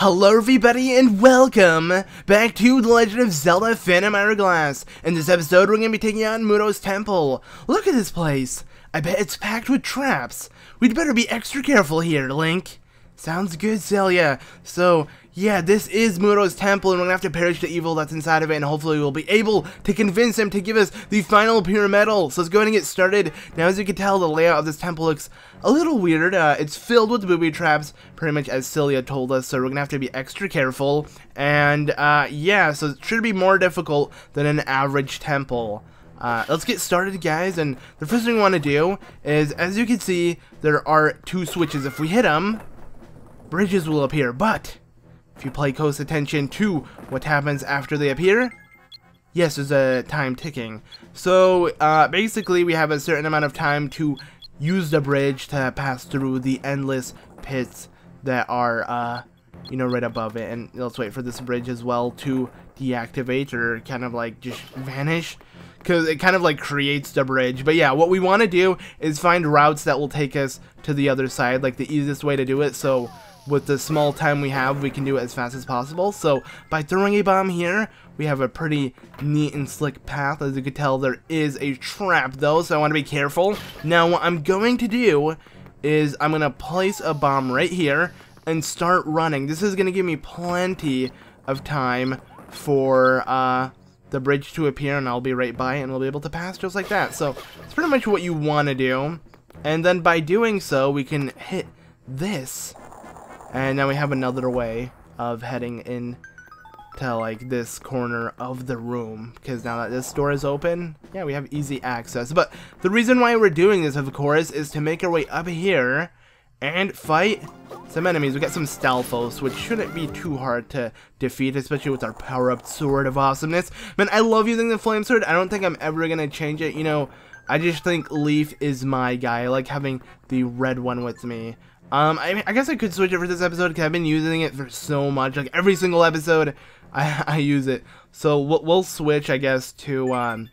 Hello everybody and welcome back to The Legend of Zelda Phantom Hourglass. In this episode we're going to be taking on Mutoh's Temple. Look at this place. I bet it's packed with traps. We'd better be extra careful here, Link. Sounds good, Ciela. So, yeah, this is Mutoh's temple, and we're gonna have to perish the evil that's inside of it, and hopefully we'll be able to convince him to give us the final pure metal. So let's go ahead and get started. Now, as you can tell, the layout of this temple looks a little weird. Uh, it's filled with booby traps, pretty much as Ciela told us, so we're gonna have to be extra careful. And, uh, yeah, so it should be more difficult than an average temple. Uh, let's get started guys and the first thing we want to do is as you can see there are two switches if we hit them bridges will appear, but if you pay close attention to what happens after they appear, yes, there's a time ticking. So, uh, basically, we have a certain amount of time to use the bridge to pass through the endless pits that are, uh, you know, right above it. And let's wait for this bridge as well to deactivate or kind of like just vanish because it kind of like creates the bridge. But yeah, what we want to do is find routes that will take us to the other side, like the easiest way to do it. So with the small time we have, we can do it as fast as possible. So by throwing a bomb here, we have a pretty neat and slick path. As you can tell, there is a trap though, so I want to be careful. Now what I'm going to do is I'm going to place a bomb right here and start running. This is going to give me plenty of time for uh, the bridge to appear and I'll be right by it and we'll be able to pass just like that. So it's pretty much what you want to do. And then by doing so, we can hit this and now we have another way of heading in to like this corner of the room. Because now that this door is open yeah we have easy access. But the reason why we're doing this of course is to make our way up here and fight some enemies. We got some Stalfos which shouldn't be too hard to defeat especially with our power-up sword of awesomeness. Man I love using the flame sword. I don't think I'm ever gonna change it. You know I just think Leaf is my guy. I like having the red one with me um, I, I guess I could switch it for this episode because I've been using it for so much. Like every single episode, I, I use it. So we'll, we'll switch, I guess, to um,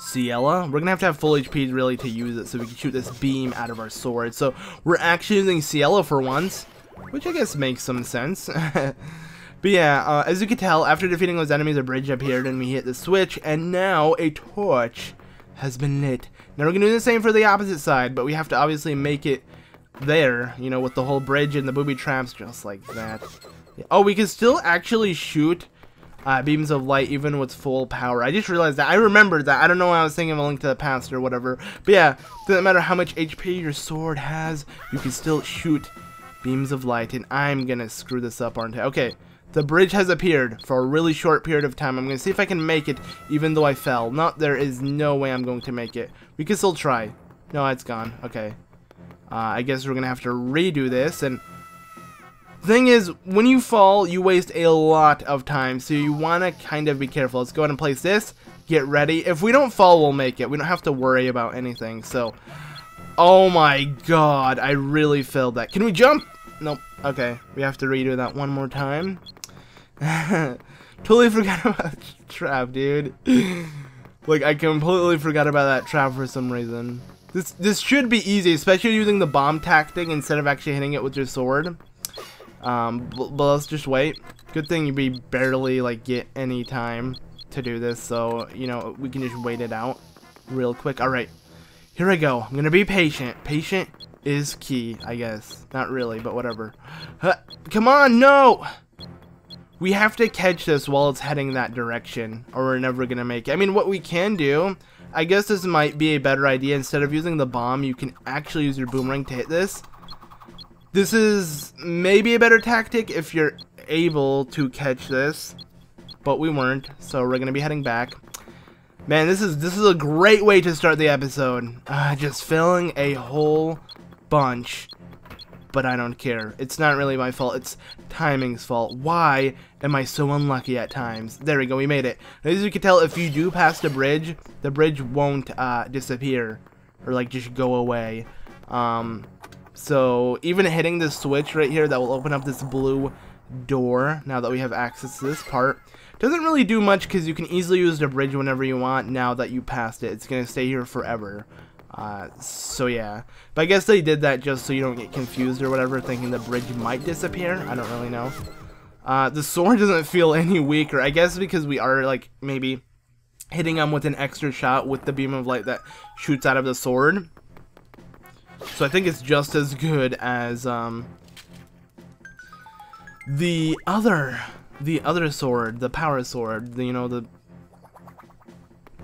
Ciela. We're gonna have to have full HP really to use it, so we can shoot this beam out of our sword. So we're actually using Ciela for once, which I guess makes some sense. but yeah, uh, as you can tell, after defeating those enemies, a bridge appeared and we hit the switch, and now a torch has been lit. Now we're gonna do the same for the opposite side, but we have to obviously make it there, you know, with the whole bridge and the booby traps just like that. Oh, we can still actually shoot uh, beams of light even with full power. I just realized that. I remembered that. I don't know why I was thinking of a link to the past or whatever. But yeah, doesn't matter how much HP your sword has, you can still shoot beams of light. And I'm gonna screw this up, aren't I? Okay, the bridge has appeared for a really short period of time. I'm gonna see if I can make it even though I fell. Not, there is no way I'm going to make it. We can still try. No, it's gone. Okay. Uh, I guess we're going to have to redo this. And thing is, when you fall, you waste a lot of time. So you want to kind of be careful. Let's go ahead and place this. Get ready. If we don't fall, we'll make it. We don't have to worry about anything. So, oh my god. I really failed that. Can we jump? Nope. Okay. We have to redo that one more time. totally forgot about trap, dude. like, I completely forgot about that trap for some reason. This this should be easy, especially using the bomb tactic instead of actually hitting it with your sword. Um, but, let's just wait. Good thing we barely like get any time to do this, so you know we can just wait it out real quick. All right, here I go. I'm gonna be patient. Patient is key, I guess. Not really, but whatever. Huh, come on, no! We have to catch this while it's heading that direction, or we're never gonna make it. I mean, what we can do I guess this might be a better idea. Instead of using the bomb, you can actually use your boomerang to hit this. This is maybe a better tactic if you're able to catch this. But we weren't, so we're going to be heading back. Man, this is this is a great way to start the episode. Uh, just filling a whole bunch but I don't care. It's not really my fault, it's timing's fault. Why am I so unlucky at times? There we go, we made it. As you can tell, if you do pass the bridge, the bridge won't uh, disappear, or like just go away. Um, so even hitting this switch right here that will open up this blue door, now that we have access to this part, doesn't really do much because you can easily use the bridge whenever you want now that you passed it. It's going to stay here forever. Uh, so yeah, but I guess they did that just so you don't get confused or whatever, thinking the bridge might disappear. I don't really know. Uh, the sword doesn't feel any weaker. I guess because we are like maybe hitting them with an extra shot with the beam of light that shoots out of the sword. So I think it's just as good as um, the other, the other sword, the power sword. The, you know the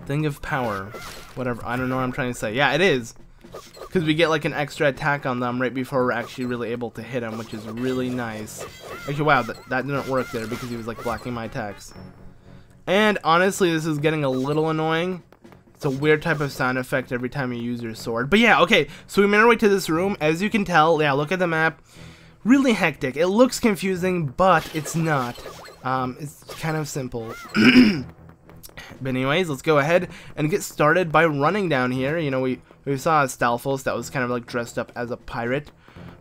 thing of power, whatever. I don't know what I'm trying to say. Yeah, it is. Because we get like an extra attack on them right before we're actually really able to hit him, which is really nice. Actually, wow, that, that didn't work there because he was like blocking my attacks. And honestly, this is getting a little annoying. It's a weird type of sound effect every time you use your sword. But yeah, okay, so we made our way to this room. As you can tell, yeah, look at the map. Really hectic. It looks confusing, but it's not. Um, it's kind of simple. but anyways, let's go ahead and get started by running down here. You know, we, we saw a Stalfos that was kind of like dressed up as a pirate.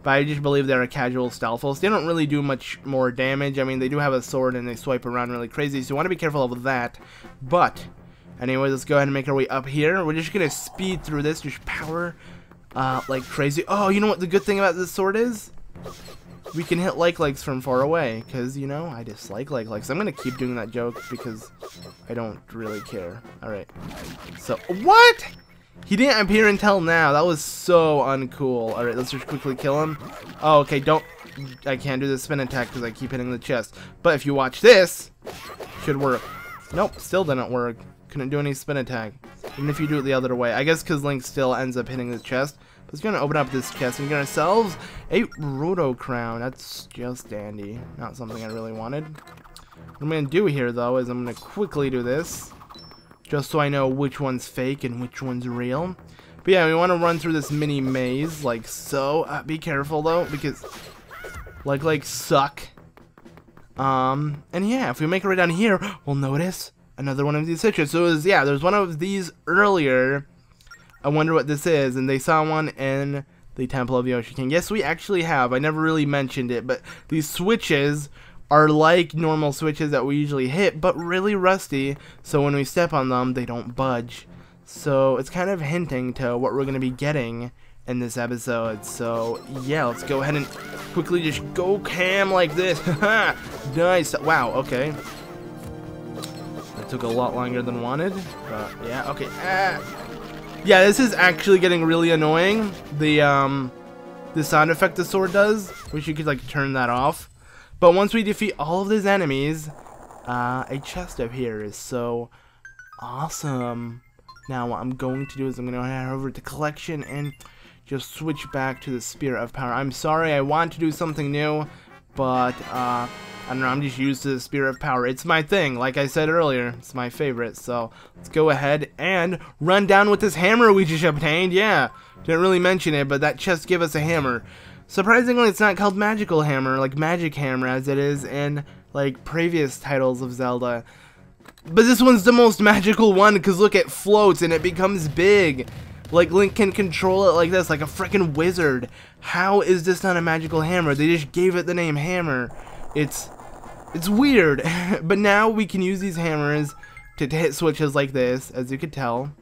But I just believe they're a casual Stalfos. They don't really do much more damage. I mean, they do have a sword and they swipe around really crazy, so you want to be careful of that. But Anyway, let's go ahead and make our way up here. We're just gonna speed through this, just power uh, like crazy. Oh, you know what the good thing about this sword is? We can hit like likes from far away, because, you know, I dislike like likes. I'm gonna keep doing that joke because I don't really care. Alright. So, what? He didn't appear until now. That was so uncool. Alright, let's just quickly kill him. Oh, okay, don't... I can't do the spin attack because I keep hitting the chest. But if you watch this, should work. Nope, still didn't work couldn't do any spin attack. Even if you do it the other way. I guess because Link still ends up hitting the chest. Going to open up this chest and get ourselves a Ruto Crown. That's just dandy. Not something I really wanted. What I'm to do here, though, is I'm to quickly do this. Just so I know which one's fake and which one's real. But yeah, we want to run through this mini maze, like so. Uh, be careful, though, because like, like, suck. Um, and yeah, if we make it right down here, we'll notice another one of these citrus. So was, yeah, there's one of these earlier. I wonder what this is. And they saw one in the Temple of the Ocean King. Yes, we actually have. I never really mentioned it, but these switches are like normal switches that we usually hit, but really rusty. So when we step on them, they don't budge. So it's kind of hinting to what we're going to be getting in this episode. So yeah, let's go ahead and quickly just go cam like this. nice. Wow, okay That took a lot longer than wanted, but yeah, okay. Ah. Yeah, this is actually getting really annoying. The um, the sound effect the sword does. Wish you could like turn that off. But once we defeat all of these enemies, uh, a chest appears. So awesome. Now what I'm going to do is I'm going to head over to collection and just switch back to the Spirit of Power. I'm sorry, I want to do something new, but uh, I don't know, I'm just used to the Spirit of Power. It's my thing, like I said earlier. It's my favorite, so let's go ahead and run down with this hammer we just obtained. Yeah, didn't really mention it, but that chest gave us a hammer. Surprisingly, it's not called Magical Hammer, like Magic Hammer, as it is in, like, previous titles of Zelda. But this one's the most magical one, because look, it floats and it becomes big. Like, Link can control it like this, like a freaking wizard. How is this not a magical hammer? They just gave it the name Hammer. It's it's weird, but now we can use these hammers to, to hit switches like this, as you could tell.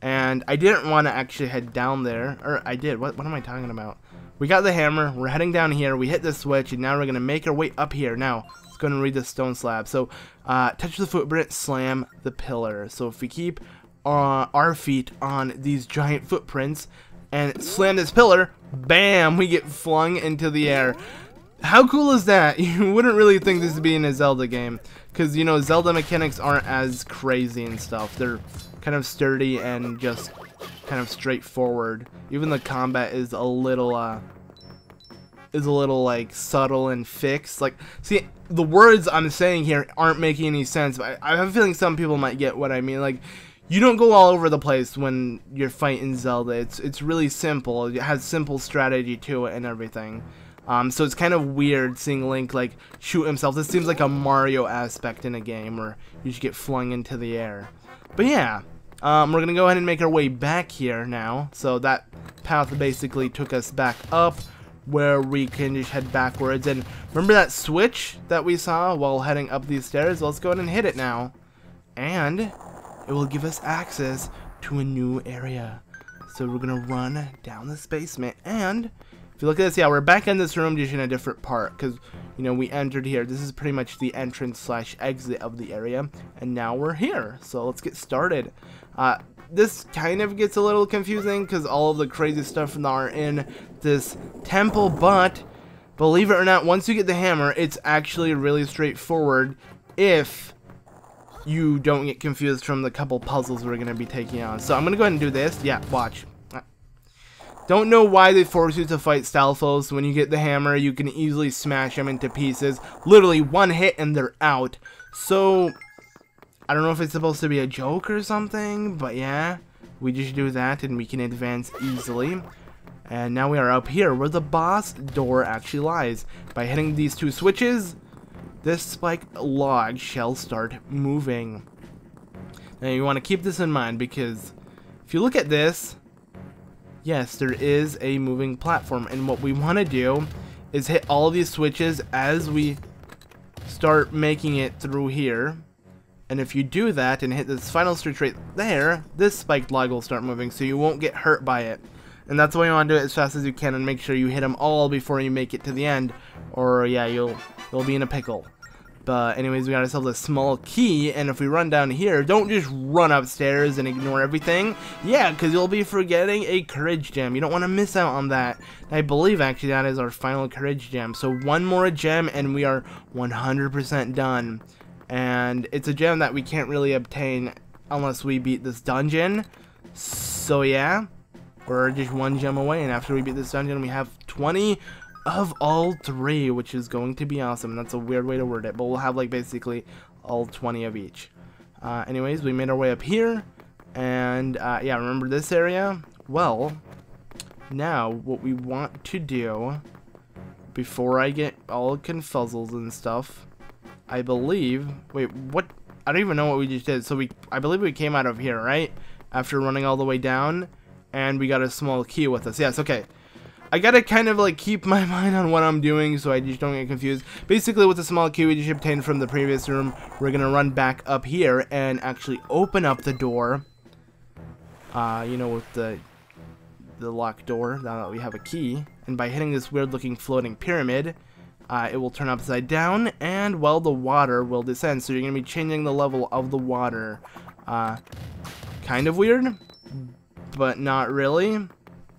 And I didn't want to actually head down there, or I did. What, what am I talking about? We got the hammer, we're heading down here, we hit the switch, and now we're going to make our way up here. Now, let's go and read the stone slab. So, uh, touch the footprint, slam the pillar. So if we keep uh, our feet on these giant footprints and slam this pillar, bam, we get flung into the air. How cool is that? You wouldn't really think this would be in a Zelda game. Because, you know, Zelda mechanics aren't as crazy and stuff. They're kind of sturdy and just kind of straightforward. Even the combat is a little, uh, is a little, like, subtle and fixed. Like, see, the words I'm saying here aren't making any sense. But I, I have a feeling some people might get what I mean. Like, you don't go all over the place when you're fighting Zelda. It's, it's really simple. It has simple strategy to it and everything. Um, so it's kind of weird seeing Link like shoot himself. This seems like a Mario aspect in a game where you just get flung into the air. But yeah, um, we're gonna go ahead and make our way back here now. So that path basically took us back up where we can just head backwards. And remember that switch that we saw while heading up these stairs? Let's go ahead and hit it now. And it will give us access to a new area. So we're gonna run down this basement, and if you look at this, yeah, we're back in this room just in a different part, because, you know, we entered here. This is pretty much the entrance slash exit of the area, and now we're here. So let's get started. Uh, this kind of gets a little confusing, because all of the crazy stuff are in this temple, but believe it or not, once you get the hammer, it's actually really straightforward if you don't get confused from the couple puzzles we're going to be taking on. So I'm going to go ahead and do this. Yeah, watch. Don't know why they force you to fight Stalfos. When you get the hammer, you can easily smash them into pieces. Literally one hit and they're out. So, I don't know if it's supposed to be a joke or something, but yeah. We just do that and we can advance easily. And now we are up here where the boss door actually lies. By hitting these two switches, this spike log shall start moving. Now you want to keep this in mind because if you look at this, yes, there is a moving platform. And what we want to do is hit all these switches as we start making it through here. And if you do that and hit this final switch right there, this spiked log will start moving so you won't get hurt by it. And that's why you want to do it as fast as you can and make sure you hit them all before you make it to the end. Or yeah, you'll, you'll be in a pickle. But anyways, we got ourselves a small key, and if we run down here, don't just run upstairs and ignore everything. Yeah, because you'll be forgetting a courage gem. You don't want to miss out on that. I believe, actually, that is our final courage gem. So one more gem, and we are 100% done. And it's a gem that we can't really obtain unless we beat this dungeon. So yeah, we're just one gem away, and after we beat this dungeon, we have 20 of all three, which is going to be awesome. That's a weird way to word it, but we'll have like basically all 20 of each. Uh, anyways, we made our way up here, and uh, yeah, remember this area? Well, now what we want to do, before I get all confuzzles and stuff, I believe, wait, what, I don't even know what we just did, so we, I believe we came out of here, right? After running all the way down, and we got a small key with us, yes, okay. I gotta kind of like keep my mind on what I'm doing so I just don't get confused. Basically with the small key we just obtained from the previous room, we're gonna run back up here and actually open up the door. Uh, you know, with the the locked door, now that we have a key. And by hitting this weird looking floating pyramid, uh, it will turn upside down and, well, the water will descend. So you're gonna be changing the level of the water. Uh, kind of weird, but not really.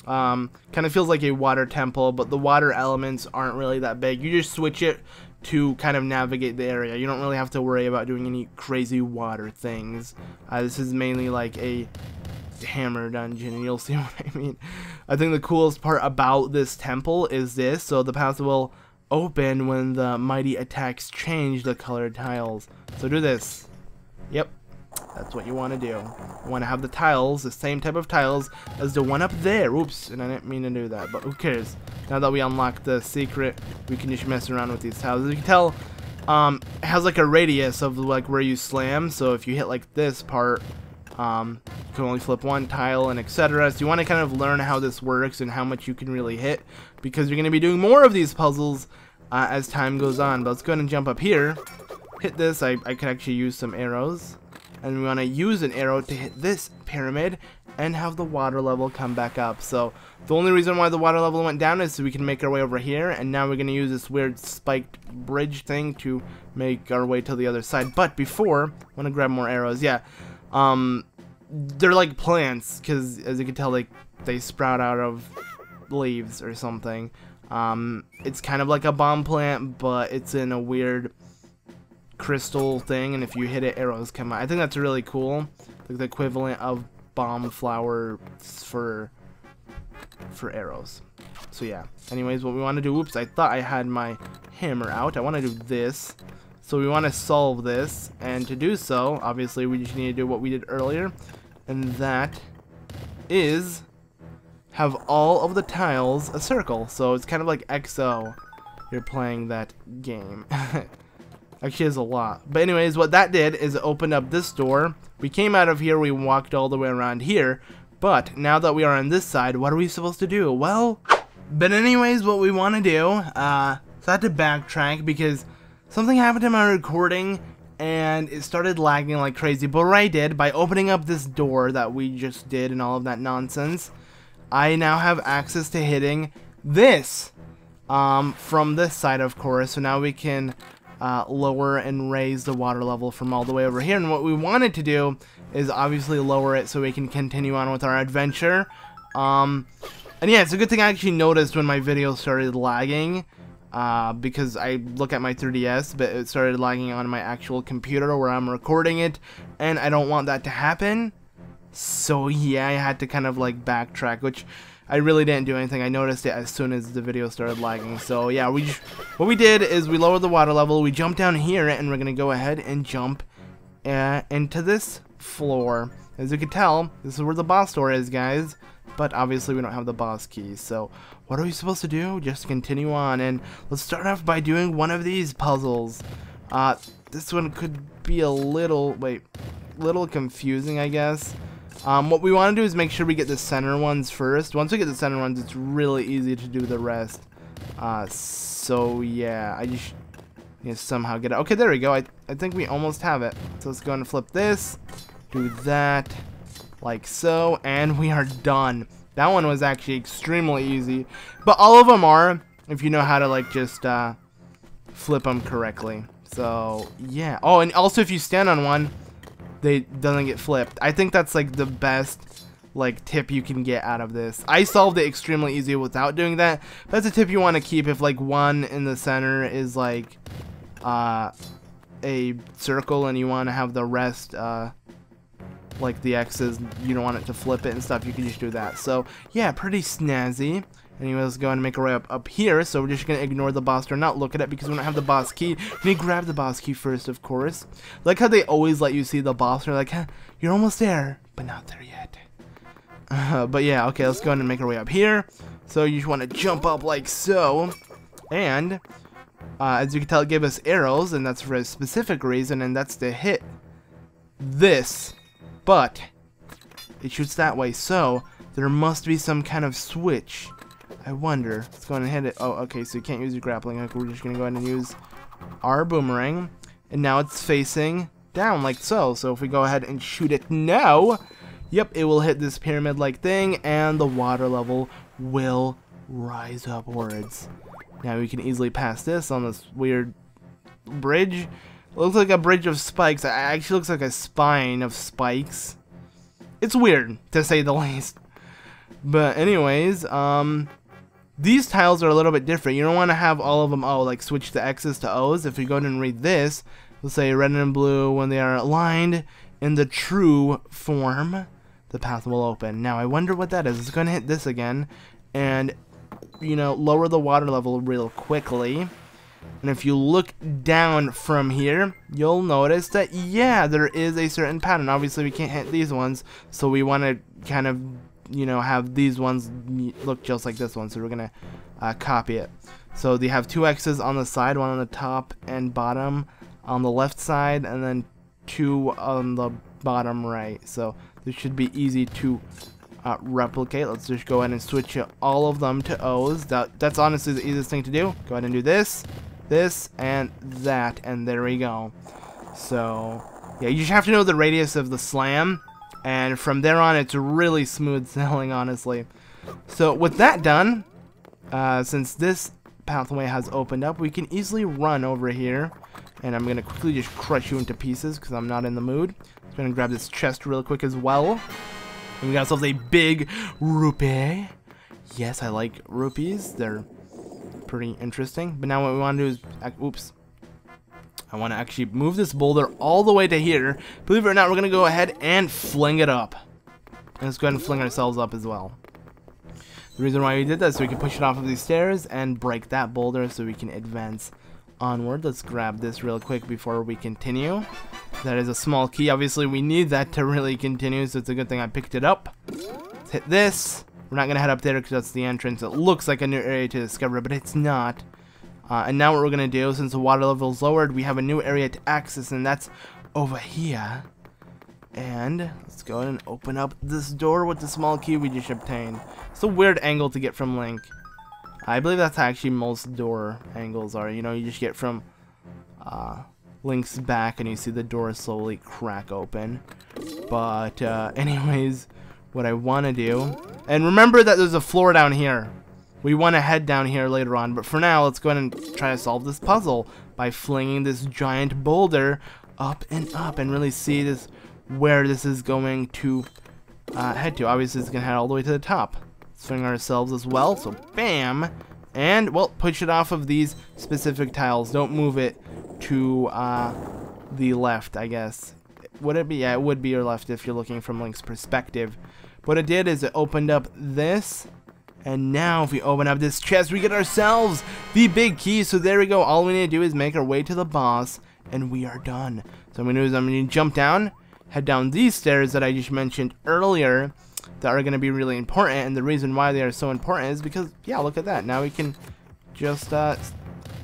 Um, kind of feels like a water temple, but the water elements aren't really that big. You just switch it to kind of navigate the area. You don't really have to worry about doing any crazy water things. Uh, this is mainly like a hammer dungeon, and you'll see what I mean. I think the coolest part about this temple is this. So the path will open when the mighty attacks change the colored tiles. So do this. Yep, that's what you want to do. You want to have the tiles, the same type of tiles as the one up there. Oops, and I didn't mean to do that, but who cares? Now that we unlock the secret, we can just mess around with these tiles. As you can tell, um, it has like a radius of like where you slam, so if you hit like this part, um, you can only flip one tile and etc. So you want to kind of learn how this works and how much you can really hit, because you're going to be doing more of these puzzles uh, as time goes on. But let's go ahead and jump up here. Hit this, I, I could actually use some arrows and we want to use an arrow to hit this pyramid and have the water level come back up. So the only reason why the water level went down is so we can make our way over here and now we're going to use this weird spiked bridge thing to make our way to the other side. But before, I want to grab more arrows. Yeah, um, they're like plants because as you can tell they, they sprout out of leaves or something. Um, it's kind of like a bomb plant but it's in a weird crystal thing, and if you hit it, arrows come out. I think that's really cool. Like the equivalent of bomb flower for for arrows. So yeah. Anyways, what we want to do, oops, I thought I had my hammer out. I want to do this. So we want to solve this, and to do so, obviously we just need to do what we did earlier, and that is have all of the tiles a circle. So it's kind of like XO. You're playing that game. Actually, there's a lot. But anyways, what that did is it opened up this door. We came out of here, we walked all the way around here. But now that we are on this side, what are we supposed to do? Well, but anyways, what we want to do, uh, so I had to backtrack because something happened to my recording and it started lagging like crazy. But what I did, by opening up this door that we just did and all of that nonsense, I now have access to hitting this um, from this side, of course. So now we can uh, lower and raise the water level from all the way over here. And what we wanted to do is obviously lower it so we can continue on with our adventure. Um, and yeah, it's a good thing I actually noticed when my video started lagging. Uh, because I look at my 3DS, but it started lagging on my actual computer where I'm recording it, and I don't want that to happen. So yeah, I had to kind of like backtrack, which I really didn't do anything. I noticed it as soon as the video started lagging. So yeah, we what we did is we lowered the water level, we jumped down here, and we're gonna go ahead and jump uh, into this floor. As you can tell, this is where the boss door is, guys. But obviously we don't have the boss key, so what are we supposed to do? Just continue on, and let's start off by doing one of these puzzles. Uh, this one could be a little, wait, little confusing, I guess. Um, what we want to do is make sure we get the center ones first. Once we get the center ones, it's really easy to do the rest. Uh, so yeah, I just need to somehow get it. Okay, there we go. I, I think we almost have it. So let's go and flip this, do that, like so, and we are done. That one was actually extremely easy, but all of them are if you know how to like just uh, flip them correctly. So yeah. Oh, and also if you stand on one, they doesn't get flipped. I think that's like the best like tip you can get out of this. I solved it extremely easy without doing that. That's a tip you want to keep if like one in the center is like uh, a circle and you want to have the rest uh, like the X's, you don't want it to flip it and stuff, you can just do that. So yeah, pretty snazzy. Anyways, let's go and make our way up, up here. So we're just going to ignore the boss or not look at it because we don't have the boss key. We need to grab the boss key first, of course. Like how they always let you see the boss. They're like, huh, you're almost there, but not there yet. Uh, but yeah, okay, let's go ahead and make our way up here. So you just want to jump up like so. And uh, as you can tell, it gave us arrows, and that's for a specific reason, and that's to hit this. But it shoots that way, so there must be some kind of switch I wonder. Let's go ahead and hit it. Oh, okay, so you can't use your grappling hook. We're just going to go ahead and use our boomerang. And now it's facing down like so. So if we go ahead and shoot it now, yep, it will hit this pyramid-like thing, and the water level will rise upwards. Now we can easily pass this on this weird bridge. Looks like a bridge of spikes. It actually looks like a spine of spikes. It's weird, to say the least. But anyways, um, these tiles are a little bit different. You don't want to have all of them, oh, like switch the X's to O's. If you go and read this, it'll say red and blue when they are aligned in the true form, the path will open. Now, I wonder what that is. It's going to hit this again and, you know, lower the water level real quickly. And if you look down from here, you'll notice that, yeah, there is a certain pattern. Obviously, we can't hit these ones, so we want to kind of you know, have these ones look just like this one. So we're going to uh, copy it. So they have two X's on the side, one on the top and bottom on the left side, and then two on the bottom right. So this should be easy to uh, replicate. Let's just go ahead and switch all of them to O's. That, that's honestly the easiest thing to do. Go ahead and do this, this, and that, and there we go. So, yeah, you just have to know the radius of the slam and from there on, it's really smooth sailing, honestly. So with that done, uh, since this pathway has opened up, we can easily run over here. And I'm going to quickly just crush you into pieces because I'm not in the mood. I'm going to grab this chest real quick as well. And we got ourselves a big rupee. Yes, I like rupees. They're pretty interesting. But now what we want to do is... Oops. I want to actually move this boulder all the way to here. Believe it or not, we're going to go ahead and fling it up. Let's go ahead and fling ourselves up as well. The reason why we did that is so we can push it off of these stairs and break that boulder so we can advance onward. Let's grab this real quick before we continue. That is a small key. Obviously, we need that to really continue, so it's a good thing I picked it up. Let's hit this. We're not going to head up there because that's the entrance. It looks like a new area to discover, but it's not. Uh, and now what we're going to do, since the water level is lowered, we have a new area to access, and that's over here. And let's go ahead and open up this door with the small key we just obtained. It's a weird angle to get from Link. I believe that's actually most door angles are. You know, you just get from uh, Link's back and you see the door slowly crack open. But uh, anyways, what I want to do. And remember that there's a floor down here. We want to head down here later on, but for now, let's go ahead and try to solve this puzzle by flinging this giant boulder up and up and really see this where this is going to uh, head to. Obviously, it's going to head all the way to the top. Swing ourselves as well, so bam! And, well, push it off of these specific tiles. Don't move it to uh, the left, I guess. Would it be? Yeah, it would be your left if you're looking from Link's perspective. What it did is it opened up this and now if we open up this chest, we get ourselves the big key. So there we go. All we need to do is make our way to the boss and we are done. So I'm going to do is I'm going to jump down, head down these stairs that I just mentioned earlier that are going to be really important. And the reason why they are so important is because, yeah, look at that. Now we can just uh,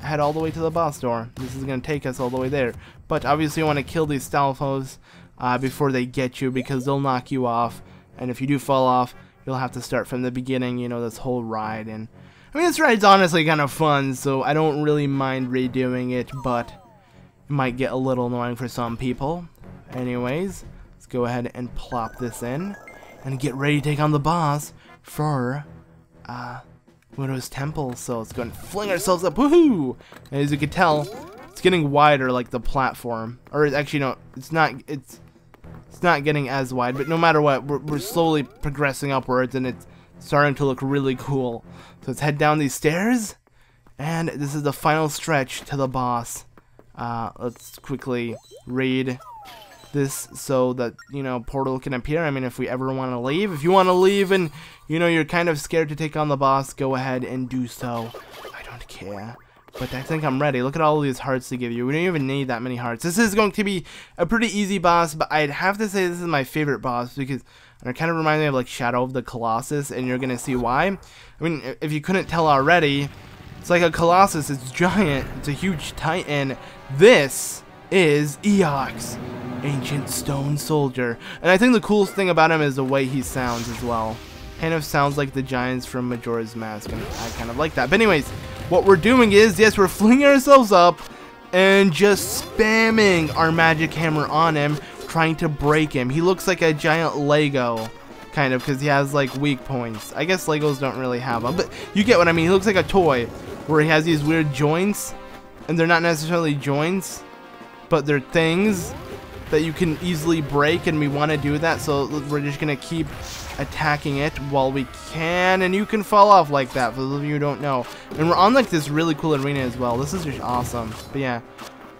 head all the way to the boss door. This is going to take us all the way there. But obviously you want to kill these Stalfos uh, before they get you because they'll knock you off. And if you do fall off, you'll have to start from the beginning, you know, this whole ride. And I mean, this ride's honestly kind of fun, so I don't really mind redoing it, but it might get a little annoying for some people. Anyways, let's go ahead and plop this in and get ready to take on the boss for uh, Mutoh's Temple. So let's go and fling ourselves up. Woohoo! And as you can tell, it's getting wider like the platform. Or actually, no, it's not. It's it's not getting as wide, but no matter what, we're, we're slowly progressing upwards, and it's starting to look really cool. So let's head down these stairs, and this is the final stretch to the boss. Uh, let's quickly read this so that, you know, portal can appear. I mean, if we ever want to leave. If you want to leave and, you know, you're kind of scared to take on the boss, go ahead and do so. I don't care. But I think I'm ready. Look at all these hearts to give you. We don't even need that many hearts. This is going to be a pretty easy boss, but I'd have to say this is my favorite boss because it kind of reminds me of like Shadow of the Colossus, and you're going to see why. I mean, if you couldn't tell already, it's like a Colossus. It's giant. It's a huge titan. This is Eox, Ancient Stone Soldier. And I think the coolest thing about him is the way he sounds as well. Kind of sounds like the giants from Majora's Mask, and I kind of like that. But anyways, what we're doing is, yes, we're flinging ourselves up and just spamming our magic hammer on him, trying to break him. He looks like a giant Lego, kind of, because he has, like, weak points. I guess Legos don't really have them, but you get what I mean. He looks like a toy, where he has these weird joints, and they're not necessarily joints, but they're things that you can easily break, and we want to do that, so we're just to keep attacking it while we can, and you can fall off like that, for those of you who don't know. And we're on like this really cool arena as well. This is just awesome. But yeah,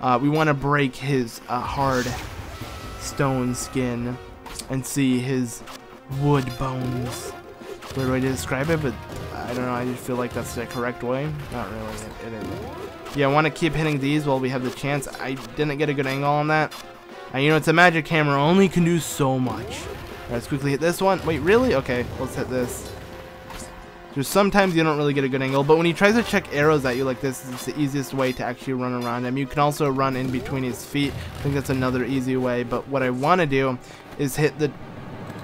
uh, we want to break his uh, hard stone skin and see his wood bones. Weird way to describe it, but I don't know, I just feel like that's the correct way. Not really, it. Yeah, I want to keep hitting these while we have the chance. I didn't get a good angle on that. And you know, it's a magic hammer, only can do so much. let's quickly hit this one. Wait, really? Okay, let's hit this. There's sometimes you don't really get a good angle, but when he tries to check arrows at you like this, it's the easiest way to actually run around him. You can also run in between his feet. I think that's another easy way, but what I want to do is hit the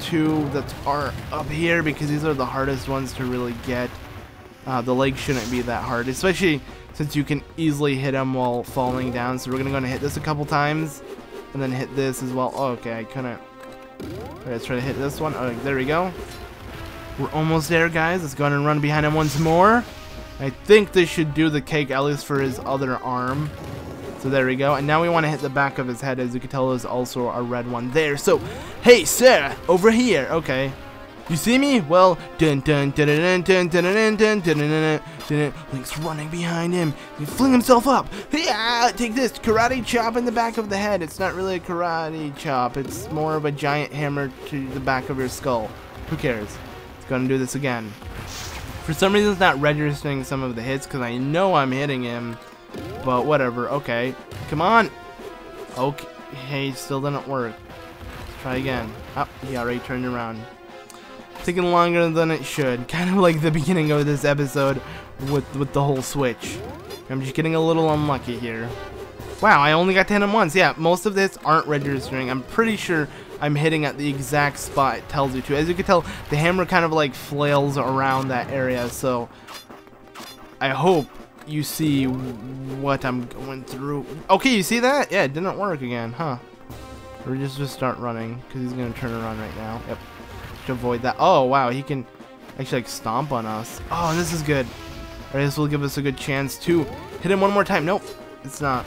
two that are up here because these are the hardest ones to really get. Uh, the legs shouldn't be that hard, especially since you can easily hit them while falling down. So we're going to go and hit this a couple times and then hit this as well. Oh, okay, I couldn't. Let's try to hit this one. Oh, there we go. We're almost there, guys. Let's go ahead and run behind him once more. I think this should do the cake, at least for his other arm. So there we go. And now we want to hit the back of his head. As you can tell, there's also a red one there. So, hey, sir, over here. Okay. You see me? Well, dun dun dun dun dun dun dun dun dun dun dun Link's running behind him. He fling himself up. Yeah, take this karate chop in the back of the head. It's not really a karate chop. It's more of a giant hammer to the back of your skull. Who cares? Let's go and do this again. For some reason, it's not registering some of the hits because I know I'm hitting him. But whatever. Okay, come on. Okay, hey, still didn't work. Let's try again. Oh, he already turned around taking longer than it should. Kind of like the beginning of this episode with, with the whole switch. I'm just getting a little unlucky here. Wow, I only got 10 at once. Yeah, most of this aren't registering. I'm pretty sure I'm hitting at the exact spot it tells you to. As you can tell, the hammer kind of like flails around that area, so I hope you see what I'm going through. Okay, you see that? Yeah, it didn't work again, huh? Or just just start running, because he's going to turn around right now. Yep. To avoid that. Oh, wow, he can actually like stomp on us. Oh, this is good. This will give us a good chance to hit him one more time. Nope, it's not.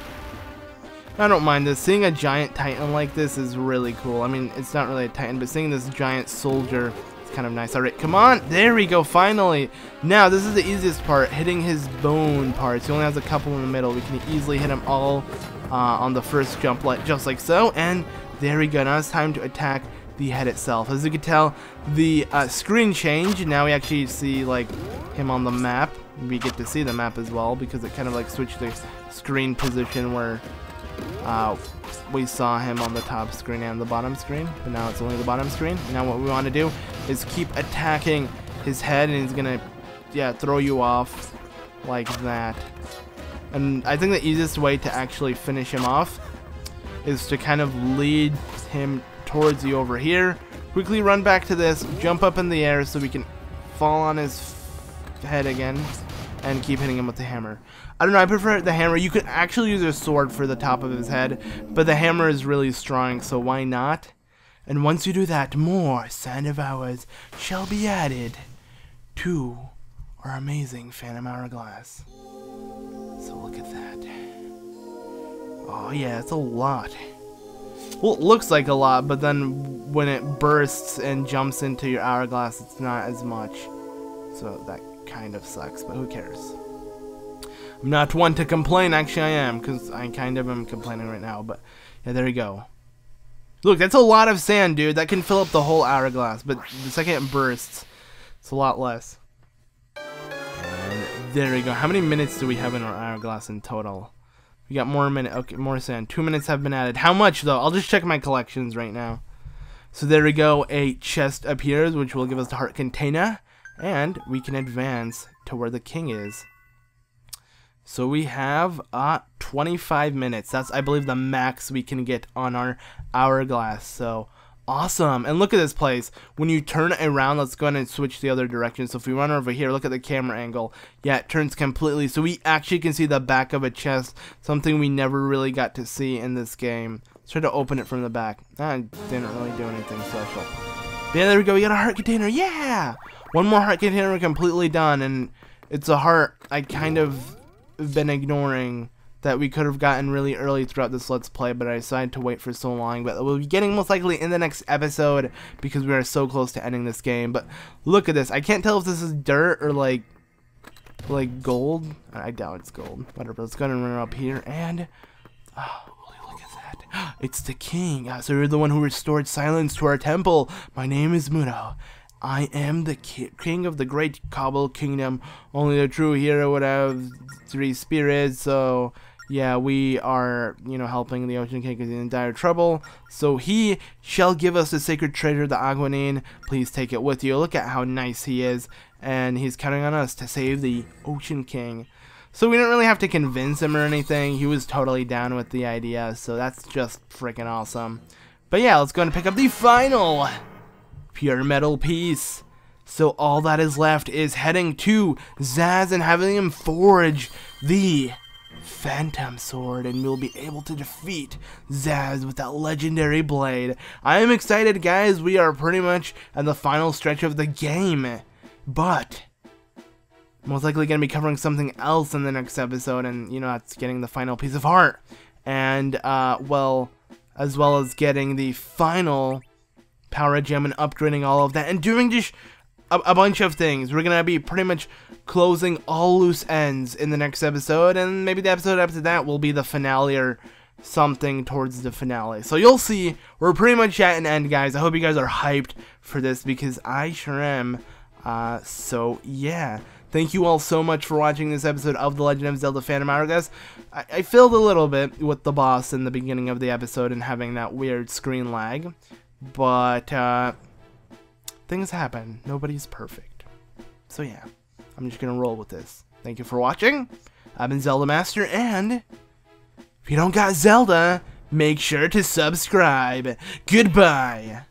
I don't mind this. Seeing a giant titan like this is really cool. I mean, it's not really a titan, but seeing this giant soldier is kind of nice. Alright, come on. There we go, finally. Now, this is the easiest part, hitting his bone parts. He only has a couple in the middle. We can easily hit him all uh, on the first jump, just like so. And there we go. Now it's time to attack the head itself. As you can tell, the uh, screen changed. Now we actually see like him on the map. We get to see the map as well because it kind of like switched the screen position where uh, we saw him on the top screen and the bottom screen, but now it's only the bottom screen. Now what we want to do is keep attacking his head, and he's gonna, yeah, throw you off like that. And I think the easiest way to actually finish him off is to kind of lead him towards you over here. Quickly run back to this, jump up in the air so we can fall on his head again and keep hitting him with the hammer. I don't know, I prefer the hammer. You could actually use a sword for the top of his head, but the hammer is really strong, so why not? And once you do that, more Sand of Hours shall be added to our amazing Phantom Hourglass. So look at that. Oh yeah, it's a lot. Well, it looks like a lot, but then when it bursts and jumps into your hourglass, it's not as much. So that kind of sucks, but who cares? I'm not one to complain, actually I am, because I kind of am complaining right now, but yeah, there you go. Look, that's a lot of sand, dude. That can fill up the whole hourglass, but the second it bursts, it's a lot less. And there we go. How many minutes do we have in our hourglass in total? We got more minute. Okay, more sand. Two minutes have been added. How much though? I'll just check my collections right now. So there we go. A chest appears, which will give us the heart container, and we can advance to where the king is. So we have uh 25 minutes. That's I believe the max we can get on our hourglass. So awesome. And look at this place. When you turn around, let's go ahead and switch the other direction. So if we run over here, look at the camera angle. Yeah, it turns completely. So we actually can see the back of a chest, something we never really got to see in this game. Let's try to open it from the back. I didn't really do anything special. Yeah, there we go. We got a heart container. Yeah! One more heart container completely done. And it's a heart I kind of been ignoring that we could have gotten really early throughout this Let's Play, but I decided to wait for so long. But we'll be getting most likely in the next episode because we are so close to ending this game. But look at this. I can't tell if this is dirt or like like gold. I doubt it's gold. Whatever. Let's go and run up here and oh, look at that. It's the king. Uh, so you're the one who restored silence to our temple. My name is Mutoh. I am the ki king of the great Cobble Kingdom. Only the true hero would have three spirits, so yeah, we are, you know, helping the Ocean King is in dire trouble. So he shall give us the sacred treasure, the Aquanine. Please take it with you. Look at how nice he is. And he's counting on us to save the Ocean King. So we didn't really have to convince him or anything. He was totally down with the idea. So that's just freaking awesome. But yeah, let's go and pick up the final pure metal piece. So all that is left is heading to Zauz and having him forge the Phantom Sword, and we'll be able to defeat Zaz with that legendary blade. I am excited, guys. We are pretty much at the final stretch of the game. But, most likely going to be covering something else in the next episode, and, you know, that's getting the final piece of heart. And, uh, well, as well as getting the final power gem and upgrading all of that, and doing just a, a bunch of things. We're gonna be pretty much closing all loose ends in the next episode, and maybe the episode after that will be the finale or something towards the finale. So you'll see, we're pretty much at an end, guys. I hope you guys are hyped for this because I sure am. Uh, so yeah. Thank you all so much for watching this episode of The Legend of Zelda Phantom Hourglass. I, I failed a little bit with the boss in the beginning of the episode and having that weird screen lag. But, uh, things happen. Nobody's perfect. So yeah, I'm just gonna roll with this. Thank you for watching. I've been Zelda Master, and if you don't got Zelda, make sure to subscribe. Goodbye.